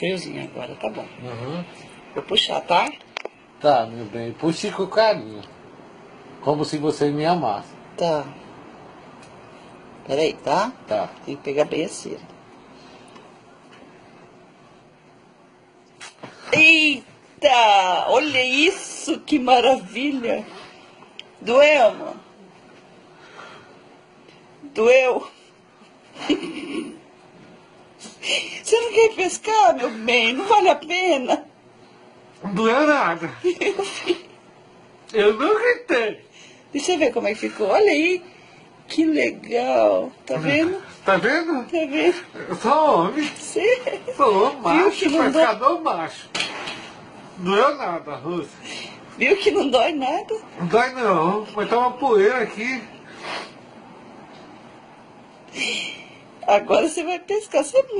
friozinho agora, tá bom. Uhum. Vou puxar, tá? Tá, meu bem. Puxe com carinho. Como se você me amasse. Tá. Peraí, tá? Tá. Tem que pegar bem assim. Eita! Olha isso, que maravilha! Doeu, amor? Doeu? Você não quer pescar, meu bem? Não vale a pena. Não doeu nada. Eu não gritei. Deixa eu ver como é que ficou. Olha aí. Que legal. Tá vendo? Tá vendo? Tá vendo? Eu sou homem. Você... Sou Viu macho, que não pescador macho. Doeu nada, Rússia. Viu que não dói nada? Não dói não, mas tá uma poeira aqui. Agora você vai pescar. Você é